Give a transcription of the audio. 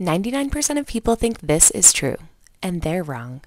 99% of people think this is true, and they're wrong.